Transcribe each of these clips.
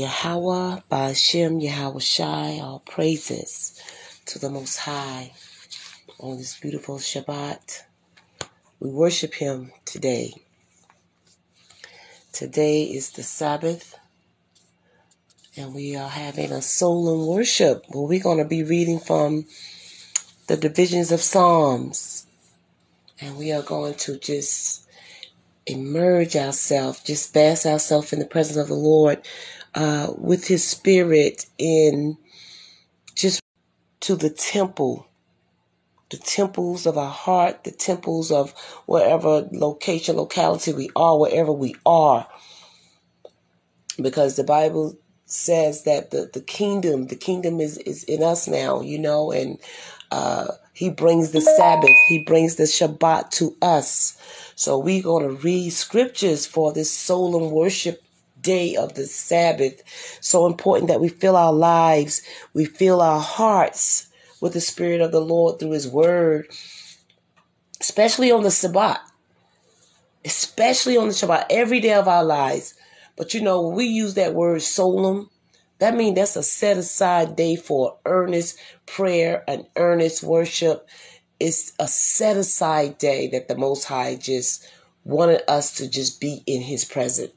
Yahweh, Ba'ashem, Yahweh Shai, all praises to the Most High on this beautiful Shabbat. We worship Him today. Today is the Sabbath, and we are having a solemn worship where we're going to be reading from the divisions of Psalms, and we are going to just emerge ourselves, just bask ourselves in the presence of the Lord uh, with His Spirit in just to the temple, the temples of our heart, the temples of wherever location, locality we are, wherever we are. Because the Bible says that the, the kingdom, the kingdom is, is in us now, you know, and uh, he brings the Sabbath, he brings the Shabbat to us. So we're going to read scriptures for this solemn worship day of the Sabbath. So important that we fill our lives, we fill our hearts with the Spirit of the Lord through His Word, especially on the Sabbath, especially on the Shabbat, every day of our lives. But you know, when we use that word solemn, that means that's a set aside day for earnest prayer and earnest worship. It's a set aside day that the Most High just wanted us to just be in His presence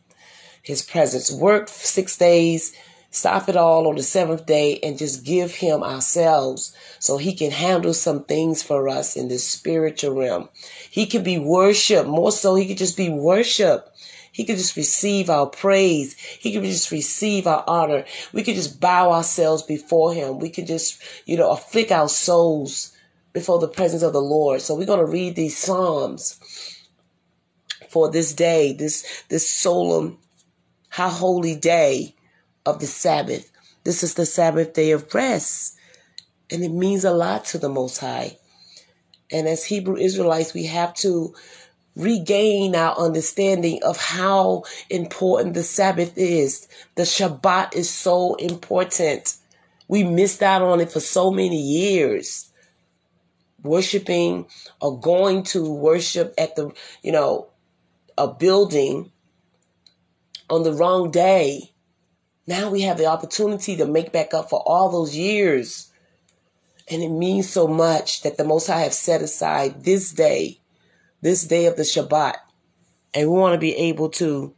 his presence. Work six days, stop it all on the seventh day, and just give him ourselves so he can handle some things for us in the spiritual realm. He can be worshiped. More so, he could just be worshiped. He could just receive our praise. He could just receive our honor. We could just bow ourselves before him. We could just, you know, afflict our souls before the presence of the Lord. So we're going to read these Psalms for this day, this, this solemn high holy day of the Sabbath. This is the Sabbath day of rest. And it means a lot to the Most High. And as Hebrew Israelites, we have to regain our understanding of how important the Sabbath is. The Shabbat is so important. We missed out on it for so many years. Worshiping or going to worship at the, you know, a building on the wrong day. Now we have the opportunity to make back up for all those years. And it means so much that the Most High have set aside this day, this day of the Shabbat. And we want to be able to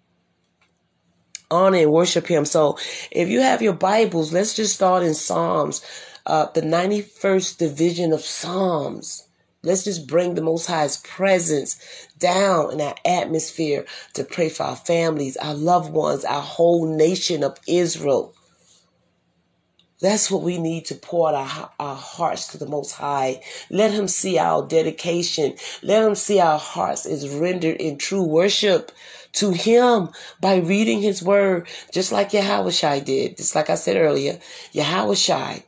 honor and worship Him. So if you have your Bibles, let's just start in Psalms, uh, the 91st division of Psalms. Let's just bring the Most High's presence down in our atmosphere to pray for our families, our loved ones, our whole nation of Israel. That's what we need to pour out our, our hearts to the Most High. Let Him see our dedication. Let Him see our hearts is rendered in true worship to Him by reading His Word, just like Yahweh Shai did. Just like I said earlier, Yahweh Shai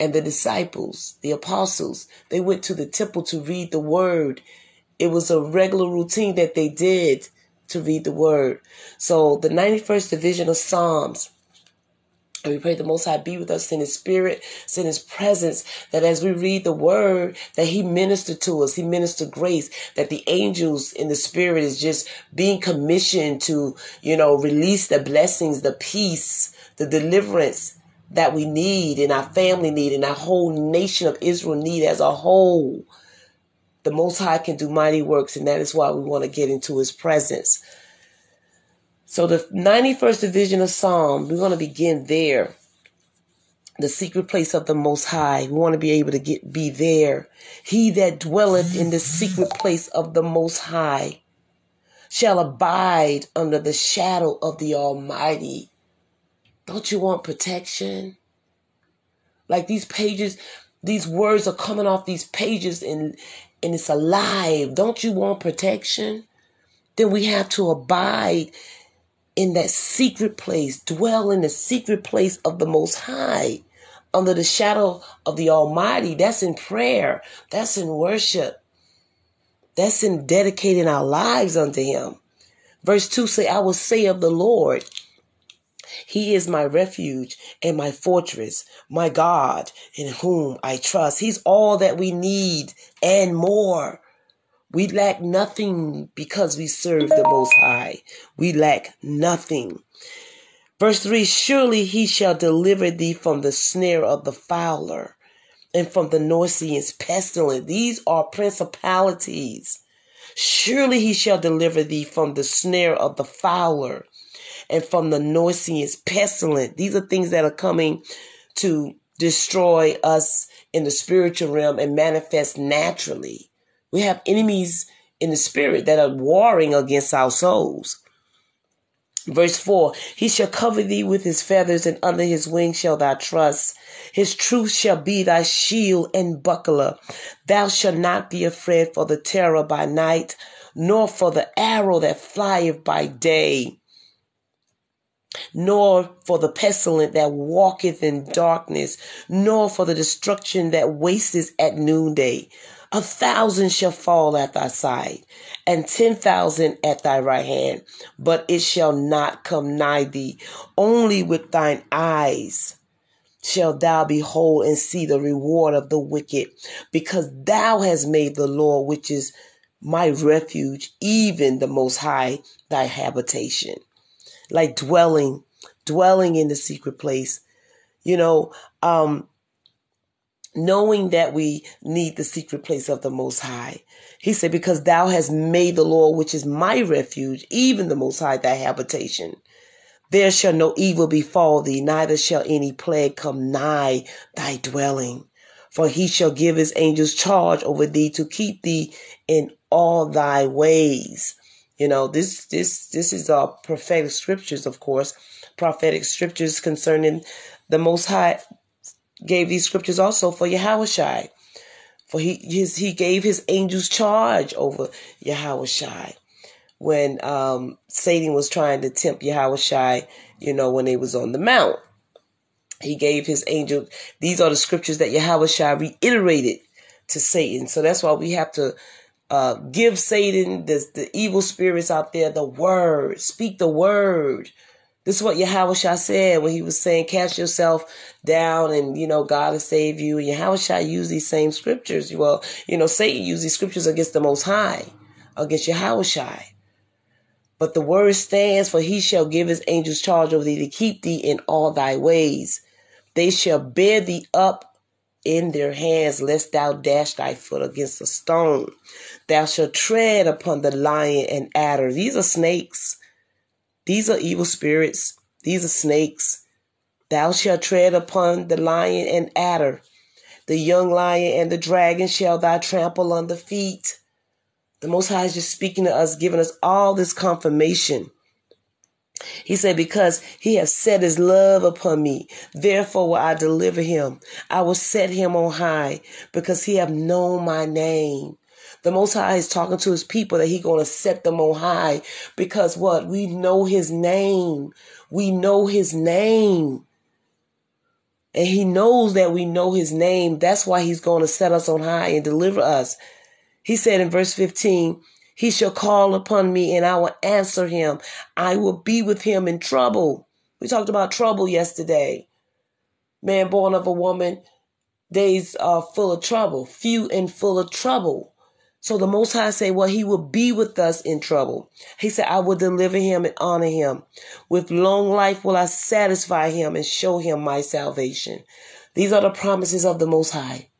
and the disciples, the apostles, they went to the temple to read the word. It was a regular routine that they did to read the word. So the 91st division of Psalms, and we pray the Most High be with us in His Spirit, in His presence, that as we read the Word, that He ministered to us, He ministered grace, that the angels in the Spirit is just being commissioned to, you know, release the blessings, the peace, the deliverance, that we need and our family need and our whole nation of Israel need as a whole. The Most High can do mighty works, and that is why we want to get into His presence. So, the 91st division of Psalm, we're going to begin there. The secret place of the Most High. We want to be able to get be there. He that dwelleth in the secret place of the Most High shall abide under the shadow of the Almighty. Don't you want protection? Like these pages, these words are coming off these pages and and it's alive. Don't you want protection? Then we have to abide in that secret place, dwell in the secret place of the Most High, under the shadow of the Almighty. That's in prayer, that's in worship, that's in dedicating our lives unto Him. Verse 2 say, I will say of the Lord, he is my refuge and my fortress, my God in whom I trust. He's all that we need and more. We lack nothing because we serve the Most High. We lack nothing. Verse 3 Surely he shall deliver thee from the snare of the fowler and from the noisome pestilence. These are principalities. Surely he shall deliver thee from the snare of the fowler and from the noisome pestilence. These are things that are coming to destroy us in the spiritual realm and manifest naturally. We have enemies in the spirit that are warring against our souls. Verse 4 He shall cover thee with his feathers, and under his wings shall thou trust. His truth shall be thy shield and buckler. Thou shalt not be afraid for the terror by night, nor for the arrow that flieth by day, nor for the pestilence that walketh in darkness, nor for the destruction that wasteth at noonday. A thousand shall fall at thy side, and ten thousand at thy right hand, but it shall not come nigh thee. Only with thine eyes shall thou behold and see the reward of the wicked, because thou hast made the Lord, which is my refuge, even the Most High, thy habitation. Like dwelling, dwelling in the secret place. You know, um, knowing that we need the secret place of the Most High. He said, Because thou hast made the Lord, which is my refuge, even the Most High, thy habitation. There shall no evil befall thee, neither shall any plague come nigh thy dwelling. For he shall give his angels charge over thee to keep thee in all thy ways. You know, this this this is our prophetic scriptures, of course, prophetic scriptures concerning the Most High gave these scriptures also for Yahushai. For he his, he gave his angels charge over Yahushai when um, Satan was trying to tempt Yahushai, you know, when he was on the mount. He gave his angel. These are the scriptures that Yahushai reiterated to Satan. So that's why we have to uh, give Satan, the, the evil spirits out there, the word. Speak the word. This is what Yahushua said when he was saying, cast yourself down and, you know, God will save you. And Yahushua used these same scriptures. Well, you know, Satan used these scriptures against the Most High, against Yahushua. But the word stands for he shall give his angels charge over thee to keep thee in all thy ways. They shall bear thee up in their hands, lest thou dash thy foot against a stone. Thou shalt tread upon the lion and adder. These are snakes. These are evil spirits. These are snakes. Thou shalt tread upon the lion and adder. The young lion and the dragon shall thou trample under feet. The Most High is just speaking to us, giving us all this confirmation. He said, Because he has set his love upon me, therefore will I deliver him. I will set him on high, because he have known my name. The Most High is talking to his people that He's going to set them on high because what? We know his name. We know his name. And he knows that we know his name. That's why he's going to set us on high and deliver us. He said in verse 15, he shall call upon me and I will answer him. I will be with him in trouble. We talked about trouble yesterday. Man born of a woman, days are full of trouble, few and full of trouble. So the Most High say, well, he will be with us in trouble. He said, I will deliver him and honor him. With long life will I satisfy him and show him my salvation. These are the promises of the Most High.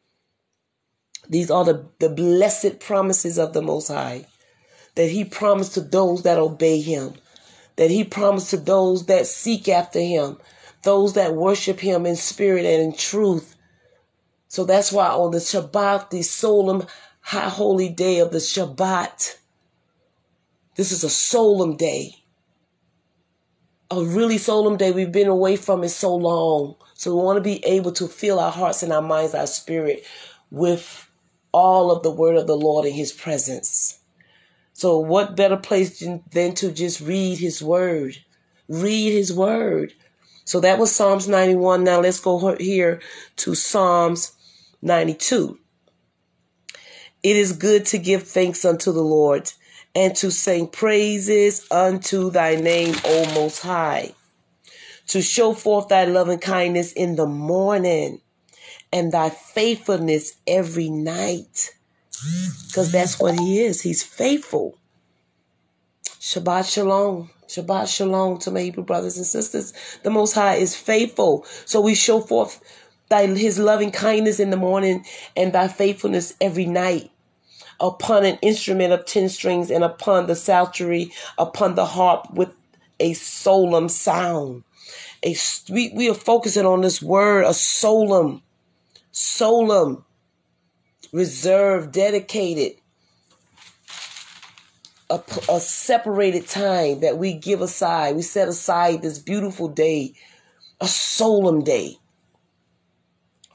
These are the, the blessed promises of the Most High that he promised to those that obey him, that he promised to those that seek after him, those that worship him in spirit and in truth. So that's why on the Shabbat, the solemn high holy day of the Shabbat. This is a solemn day. A really solemn day. We've been away from it so long. So we want to be able to fill our hearts and our minds, our spirit with all of the word of the Lord in his presence. So what better place than to just read his word? Read his word. So that was Psalms 91. Now let's go here to Psalms 92. It is good to give thanks unto the Lord and to sing praises unto thy name, O Most High, to show forth thy loving kindness in the morning and thy faithfulness every night. Because that's what he is. He's faithful. Shabbat Shalom. Shabbat Shalom to my Hebrew brothers and sisters. The Most High is faithful. So we show forth thy, his loving kindness in the morning and thy faithfulness every night upon an instrument of ten strings and upon the psaltery, upon the harp with a solemn sound. A, we, we are focusing on this word, a solemn, solemn, reserved, dedicated, a, a separated time that we give aside. We set aside this beautiful day, a solemn day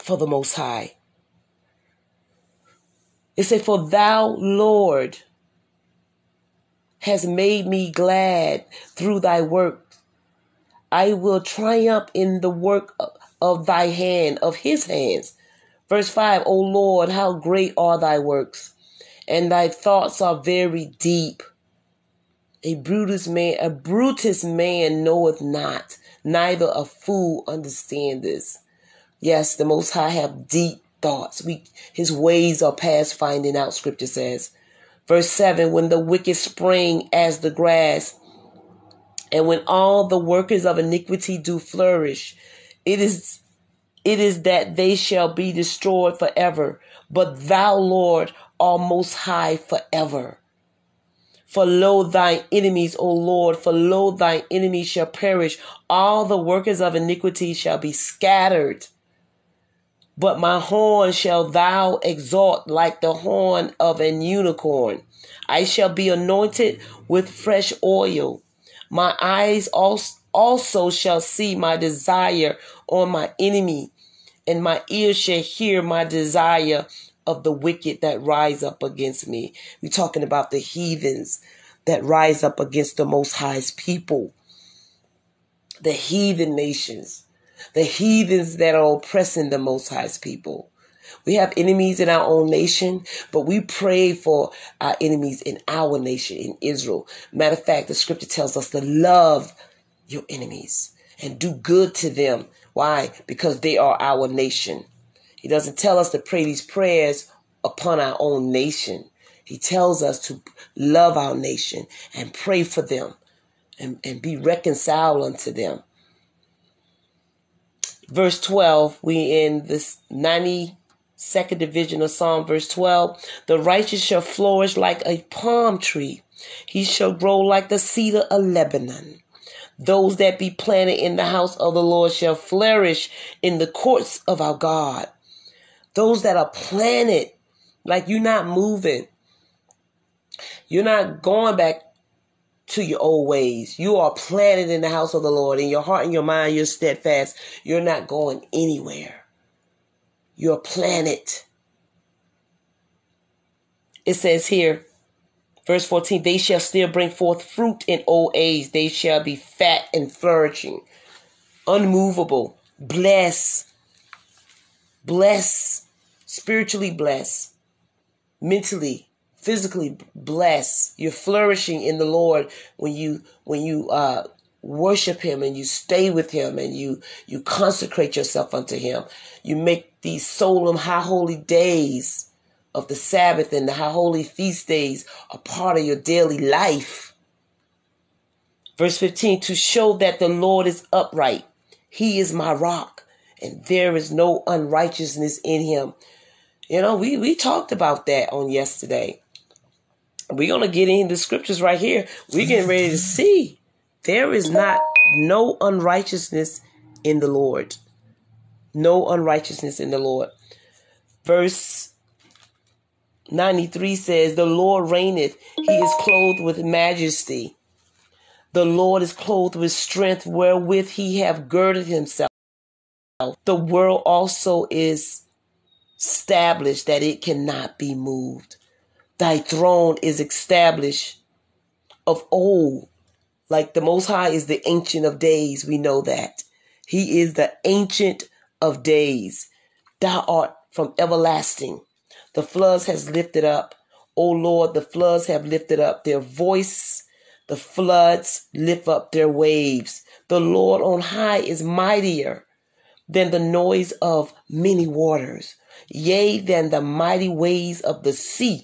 for the Most High. It said, For thou, Lord, has made me glad through thy work. I will triumph in the work of thy hand, of his hands. Verse 5, O Lord, how great are thy works, and thy thoughts are very deep. A brutish man, a brutish man knoweth not, neither a fool understand this. Yes, the Most High have deep thoughts. We, his ways are past finding out, scripture says. Verse 7 When the wicked spring as the grass, and when all the workers of iniquity do flourish, it is it is that they shall be destroyed forever. But thou, Lord, are most high forever. For lo, thine enemies, O Lord, for lo, thine enemies shall perish. All the workers of iniquity shall be scattered. But my horn shall thou exalt like the horn of an unicorn. I shall be anointed with fresh oil. My eyes also shall see my desire on my enemy, and my ears shall hear my desire of the wicked that rise up against me. We're talking about the heathens that rise up against the Most High's people, the heathen nations the heathens that are oppressing the Most High's people. We have enemies in our own nation, but we pray for our enemies in our nation, in Israel. Matter of fact, the scripture tells us to love your enemies and do good to them. Why? Because they are our nation. He doesn't tell us to pray these prayers upon our own nation. He tells us to love our nation and pray for them and, and be reconciled unto them verse 12, we in this 92nd division of Psalm, verse 12. The righteous shall flourish like a palm tree, he shall grow like the cedar of Lebanon. Those that be planted in the house of the Lord shall flourish in the courts of our God. Those that are planted, like you're not moving, you're not going back to your old ways. You are planted in the house of the Lord. In your heart and your mind, you're steadfast. You're not going anywhere. You're planted. It says here, verse 14, they shall still bring forth fruit in old age. They shall be fat and flourishing, unmovable, blessed, blessed, spiritually blessed, mentally physically blessed. You're flourishing in the Lord when you when you uh, worship Him and you stay with Him and you you consecrate yourself unto Him. You make these solemn high holy days of the Sabbath and the high holy feast days a part of your daily life. Verse 15 to show that the Lord is upright. He is my rock, and there is no unrighteousness in him. You know, we, we talked about that on yesterday we're gonna get in the scriptures right here. We're getting ready to see there is not no unrighteousness in the Lord. No unrighteousness in the Lord. Verse 93 says, The Lord reigneth, he is clothed with majesty. The Lord is clothed with strength wherewith he have girded himself. The world also is established that it cannot be moved. Thy throne is established of old. Like the Most High is the Ancient of Days. We know that. He is the Ancient of Days. Thou art from everlasting. The floods has lifted up. O Lord, the floods have lifted up their voice. The floods lift up their waves. The Lord on high is mightier than the noise of many waters, yea, than the mighty waves of the sea.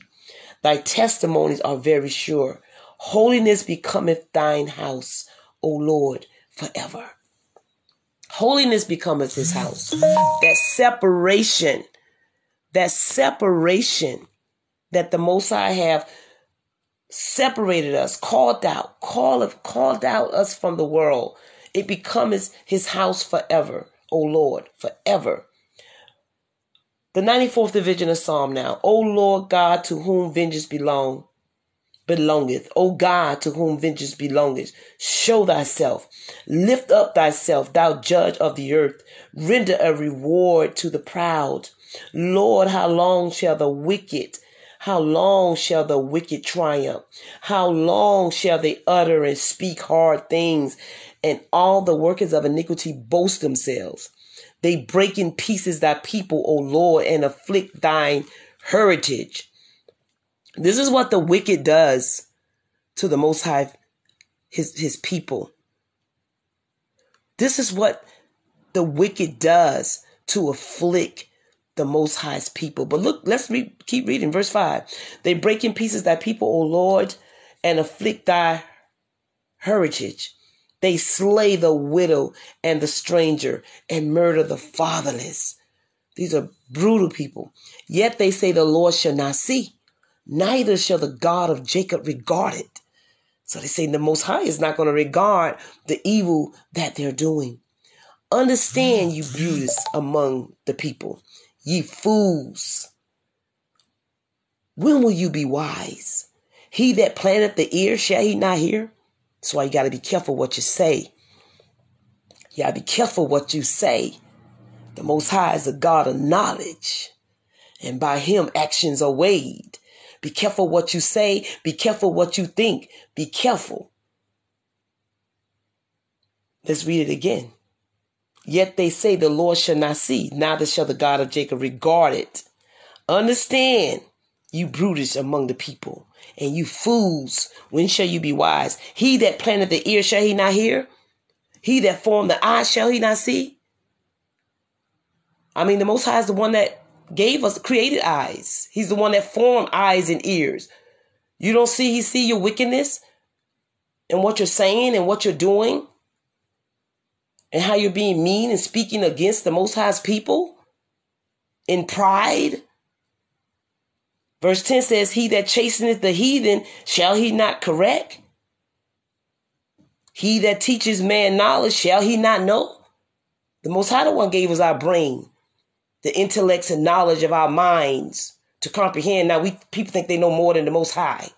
Thy testimonies are very sure. Holiness becometh thine house, O Lord, forever. Holiness becometh his house. That separation, that separation that the Most High have separated us, called out, called, called out us from the world. It becomes his house forever, O Lord, forever. The 94th division of Psalm now. O Lord God, to whom vengeance belong, belongeth. O God, to whom vengeance belongeth, show thyself. Lift up thyself, thou judge of the earth. Render a reward to the proud. Lord, how long shall the wicked how long shall the wicked triumph? How long shall they utter and speak hard things, and all the workers of iniquity boast themselves? They break in pieces thy people, O Lord, and afflict thine heritage. This is what the wicked does to the Most High, his, his people. This is what the wicked does to afflict the Most High's people. But look, let's read, keep reading. Verse 5. They break in pieces thy people, O Lord, and afflict thy heritage. They slay the widow and the stranger and murder the fatherless. These are brutal people. Yet they say the Lord shall not see, neither shall the God of Jacob regard it. So they say the Most High is not going to regard the evil that they're doing. Understand, you brutish among the people. Ye fools, when will you be wise? He that planteth the ear, shall he not hear? That's why you got to be careful what you say. You got to be careful what you say. The Most High is a God of knowledge, and by Him actions are weighed. Be careful what you say. Be careful what you think. Be careful. Let's read it again. Yet they say the Lord shall not see, neither shall the God of Jacob regard it. Understand, you brutish among the people, and you fools, when shall you be wise? He that planted the ear, shall he not hear? He that formed the eye, shall he not see? I mean, the Most High is the one that gave us, created eyes. He's the one that formed eyes and ears. You don't see, he see your wickedness and what you're saying and what you're doing and how you're being mean and speaking against the Most High's people in pride. Verse 10 says, He that chasteneth the heathen, shall he not correct? He that teaches man knowledge, shall he not know? The Most High the one gave us our brain, the intellects and knowledge of our minds to comprehend. Now we people think they know more than the Most High.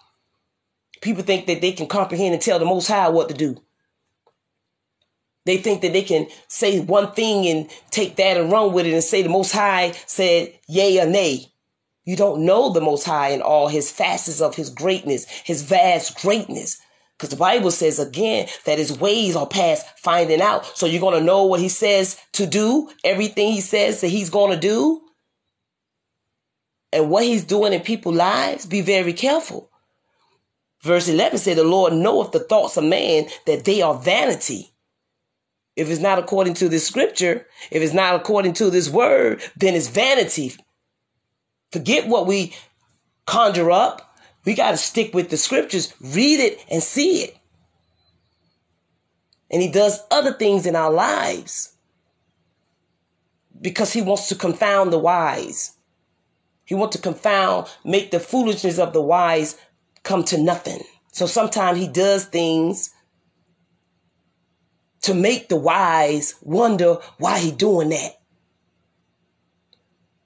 People think that they can comprehend and tell the Most High what to do. They think that they can say one thing and take that and run with it and say the Most High said yea or nay. You don't know the Most High and all his facets of his greatness, his vast greatness. Because the Bible says again that his ways are past finding out. So you're going to know what he says to do, everything he says that he's going to do, and what he's doing in people's lives. Be very careful. Verse 11 said, The Lord knoweth the thoughts of man that they are vanity. If it's not according to this scripture, if it's not according to this word, then it's vanity. Forget what we conjure up. We got to stick with the scriptures, read it and see it. And he does other things in our lives because he wants to confound the wise. He wants to confound, make the foolishness of the wise come to nothing. So sometimes he does things to make the wise wonder why he doing that.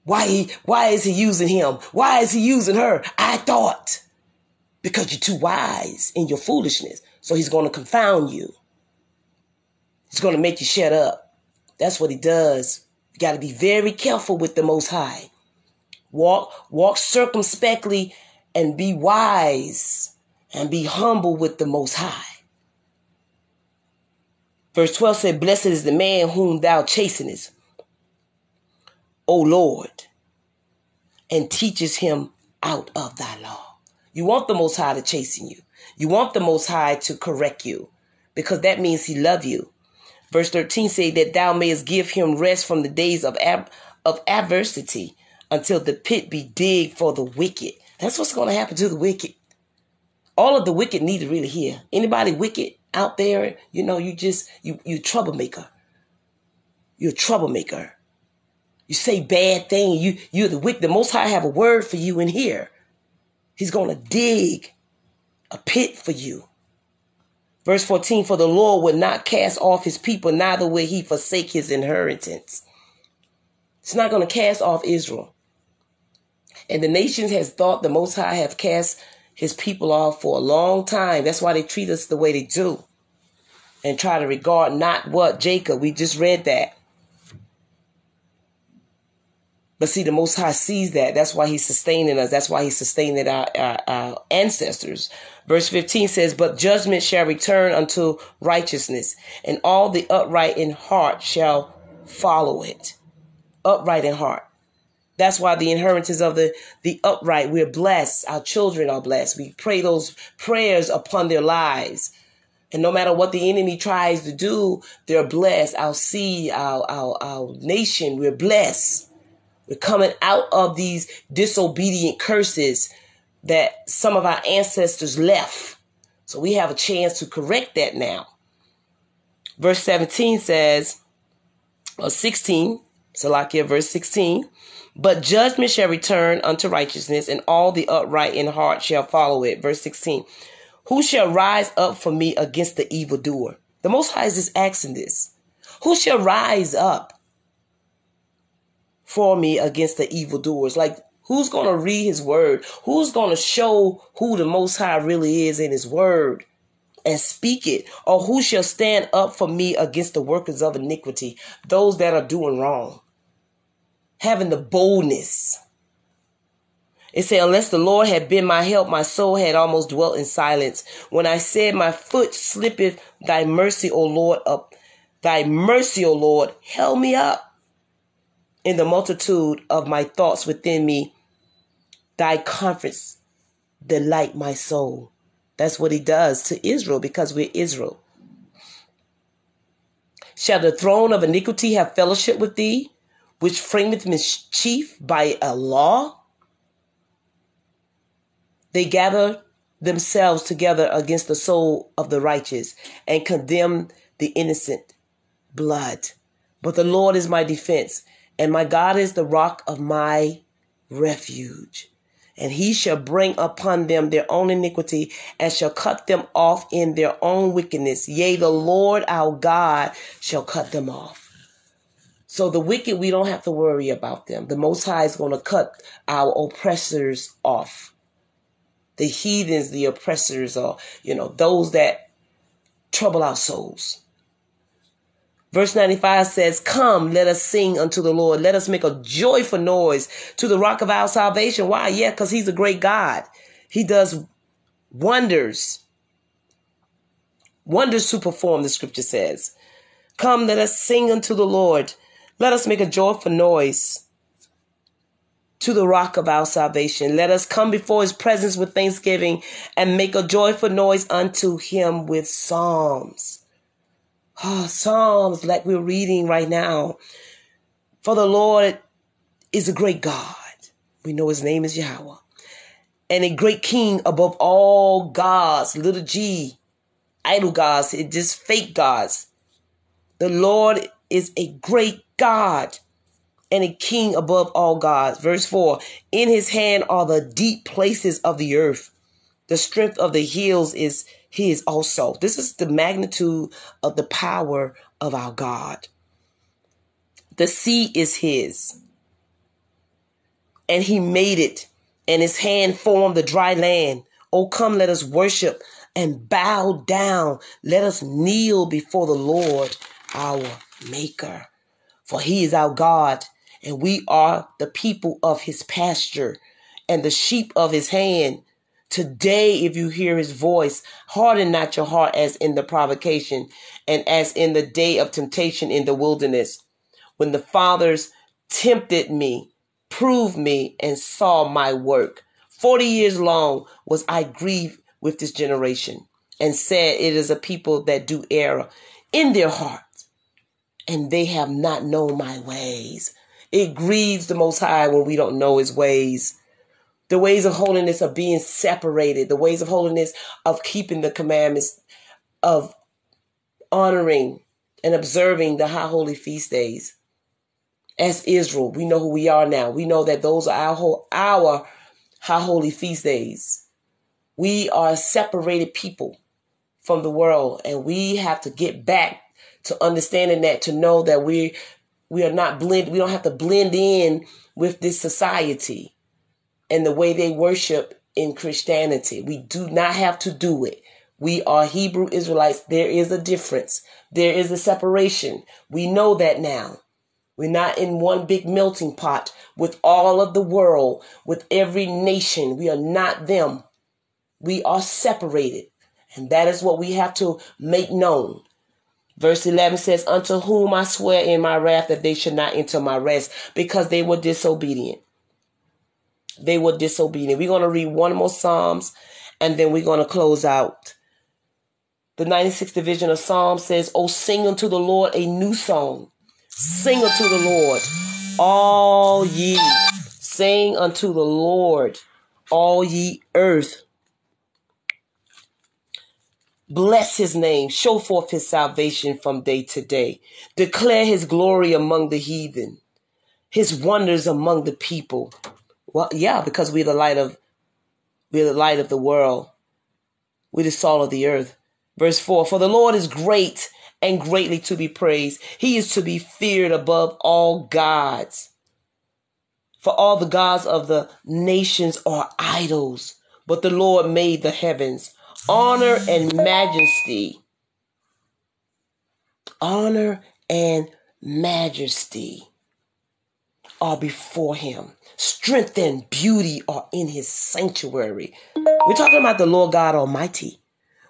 Why he, why is he using him? Why is he using her? I thought because you're too wise in your foolishness. So he's going to confound you. He's going to make you shut up. That's what he does. You got to be very careful with the most high. Walk, walk circumspectly and be wise and be humble with the most high. Verse 12 said, Blessed is the man whom thou chastenest, O Lord, and teaches him out of thy law. You want the Most High to chasten you. You want the Most High to correct you because that means he love you. Verse 13 say that thou mayest give him rest from the days of, ab- of adversity until the pit be digged for the wicked. That's what's going to happen to the wicked. All of the wicked need to really hear. Anybody wicked out there, you know, you just you you troublemaker. You're a troublemaker. You say bad thing. You you're the wicked. The Most High have a word for you in here. He's gonna dig a pit for you. Verse 14, for the Lord will not cast off his people, neither will he forsake his inheritance. It's not going to cast off Israel. And the nations has thought the Most High have cast his people off for a long time. That's why they treat us the way they do. And try to regard not what Jacob, we just read that. But see, the Most High sees that. That's why He's sustaining us. That's why He's sustaining our, our, our, ancestors. Verse 15 says, But judgment shall return unto righteousness, and all the upright in heart shall follow it. Upright in heart. That's why the inheritance of the, the upright, we're blessed. Our children are blessed. We pray those prayers upon their lives. And no matter what the enemy tries to do, they're blessed. Our seed, our, our, our nation, we're blessed. We're coming out of these disobedient curses that some of our ancestors left. So we have a chance to correct that now. Verse 17 says, or 16, Salakia, verse 16, but judgment shall return unto righteousness, and all the upright in heart shall follow it. Verse 16. Who shall rise up for me against the evildoer? The Most High is just asking this. Who shall rise up for me against the evildoers? Like, who's going to read his word? Who's going to show who the Most High really is in his word? and speak it, or who shall stand up for me against the workers of iniquity, those that are doing wrong? having the boldness. It said, Unless the Lord had been my help, my soul had almost dwelt in silence. When I said, My foot slippeth, thy mercy, O Lord, up. Thy mercy, O Lord, held me up. In the multitude of my thoughts within me, thy comforts delight my soul. That's what he does to Israel because we're Israel. Shall the throne of iniquity have fellowship with thee? which frameth mischief by a law? They gather themselves together against the soul of the righteous and condemn the innocent blood. But the Lord is my defense, and my God is the rock of my refuge. And he shall bring upon them their own iniquity and shall cut them off in their own wickedness. Yea, the Lord our God shall cut them off. So the wicked, we don't have to worry about them. The Most High is going to cut our oppressors off. The heathens, the oppressors, or, you know, those that trouble our souls. Verse 95 says, Come, let us sing unto the Lord. Let us make a joyful noise to the rock of our salvation. Why? Yeah, because he's a great God. He does wonders. Wonders to perform, the scripture says. Come, let us sing unto the Lord. Let us make a joyful noise to the rock of our salvation. Let us come before his presence with thanksgiving and make a joyful noise unto him with psalms. Oh, psalms like we're reading right now. For the Lord is a great God. We know his name is Yahweh. And a great king above all gods, little g, idol gods, just fake gods. The Lord is a great God and a king above all gods. Verse 4 In his hand are the deep places of the earth. The strength of the hills is his also. This is the magnitude of the power of our God. The sea is his, and he made it, and his hand formed the dry land. Oh, come, let us worship and bow down. Let us kneel before the Lord our Maker for he is our God, and we are the people of his pasture and the sheep of his hand. Today, if you hear his voice, harden not your heart as in the provocation and as in the day of temptation in the wilderness, when the fathers tempted me, proved me, and saw my work. Forty years long was I grieved with this generation and said, It is a people that do error in their heart and they have not known my ways. It grieves the Most High when we don't know His ways. The ways of holiness are being separated. The ways of holiness of keeping the commandments, of honoring and observing the high holy feast days. As Israel, we know who we are now. We know that those are our our high holy feast days. We are a separated people from the world, and we have to get back to understanding that to know that we we are not blend. We don't have to blend in with this society and the way they worship in Christianity. We do not have to do it. We are Hebrew Israelites. There is a difference. There is a separation. We know that now. We're not in one big melting pot with all of the world, with every nation. We are not them. We are separated. And that is what we have to make known. Verse 11 says, Unto whom I swear in my wrath that they should not enter my rest, because they were disobedient. They were disobedient. We're going to read one more Psalms and then we're going to close out. The 96th division of Psalms says, Oh, sing unto the Lord a new song. Sing unto the Lord, all ye. Sing unto the Lord, all ye earth. Bless his name. Show forth his salvation from day to day. Declare his glory among the heathen, his wonders among the people. Well, yeah, because we're the light of we're the light of the world. We're the salt of the earth. Verse 4 For the Lord is great and greatly to be praised. He is to be feared above all gods. For all the gods of the nations are idols, but the Lord made the heavens honor and majesty. Honor and majesty are before him. Strength and beauty are in his sanctuary. We're talking about the Lord God Almighty.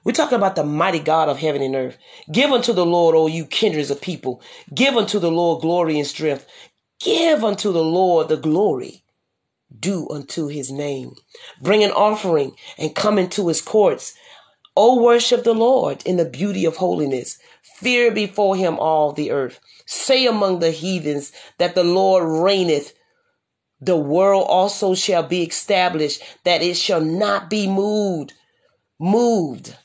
We're talking about the mighty God of heaven and earth. Give unto the Lord, O you kindreds of people. Give unto the Lord glory and strength. Give unto the Lord the glory due unto his name. Bring an offering and come into his courts. O worship the Lord in the beauty of holiness. Fear before him all the earth. Say among the heathens that the Lord reigneth. The world also shall be established, that it shall not be moved. Moved.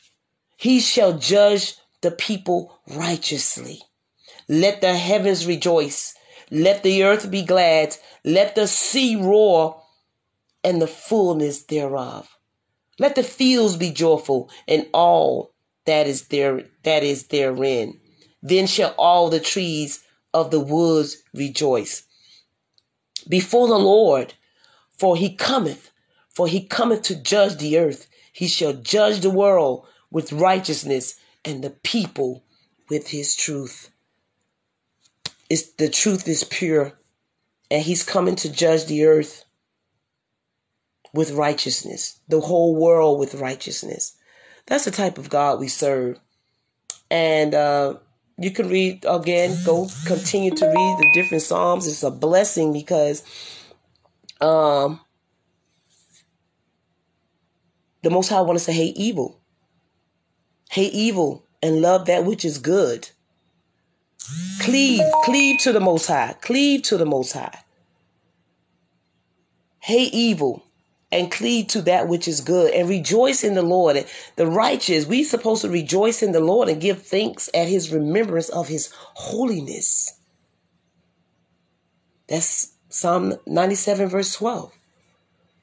He shall judge the people righteously. Let the heavens rejoice. Let the earth be glad. Let the sea roar and the fullness thereof. Let the fields be joyful and all that is there that is therein. Then shall all the trees of the woods rejoice before the Lord, for he cometh, for he cometh to judge the earth. He shall judge the world with righteousness and the people with his truth. It's, the truth is pure, and he's coming to judge the earth with righteousness, the whole world with righteousness. That's the type of God we serve. And uh, you can read again, go continue to read the different Psalms. It's a blessing because um, the Most High wants us to hate evil. Hate evil and love that which is good. Cleave, cleave to the Most High. Cleave to the Most High. Hate evil and cleave to that which is good and rejoice in the Lord. The righteous, we supposed to rejoice in the Lord and give thanks at his remembrance of his holiness. That's Psalm 97, verse 12.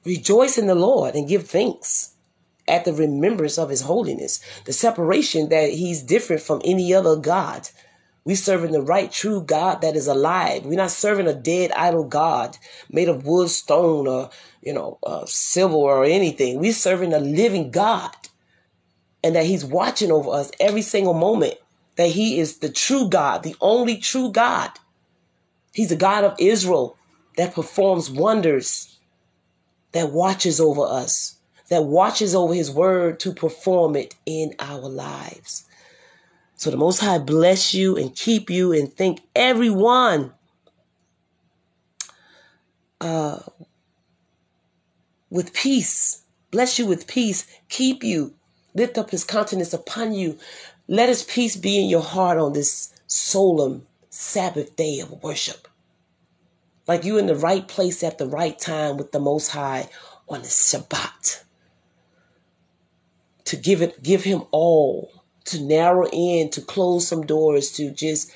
Rejoice in the Lord and give thanks at the remembrance of his holiness, the separation that he's different from any other God. We serving the right, true God that is alive. We're not serving a dead, idol God made of wood, stone, or you know, uh, silver or anything. We're serving a living God, and that He's watching over us every single moment. That He is the true God, the only true God. He's the God of Israel that performs wonders, that watches over us, that watches over His word to perform it in our lives. So the Most High bless you and keep you and thank everyone uh, with peace. Bless you with peace. Keep you. Lift up his countenance upon you. Let his peace be in your heart on this solemn Sabbath day of worship. Like you in the right place at the right time with the Most High on the Shabbat. To give it, give him all, to narrow in, to close some doors, to just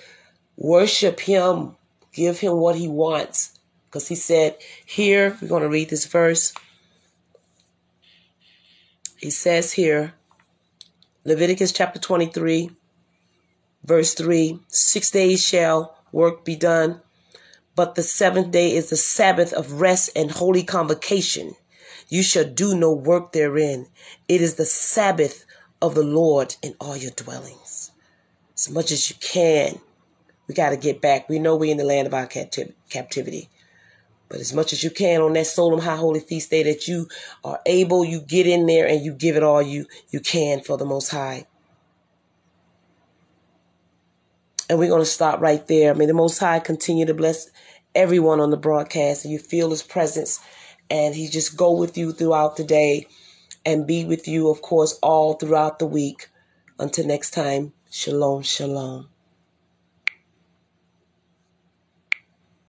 worship him, give him what he wants. Because he said, here, we're going to read this verse. He says here, Leviticus chapter 23, verse 3 Six days shall work be done, but the seventh day is the Sabbath of rest and holy convocation. You shall do no work therein. It is the Sabbath of the Lord in all your dwellings. As much as you can, we got to get back. We know we're in the land of our captivity. But as much as you can on that solemn high holy feast day that you are able, you get in there and you give it all you you can for the most high. And we're going to stop right there. May the Most High continue to bless everyone on the broadcast and you feel His presence and He just go with you throughout the day and be with you, of course, all throughout the week. Until next time, shalom, shalom.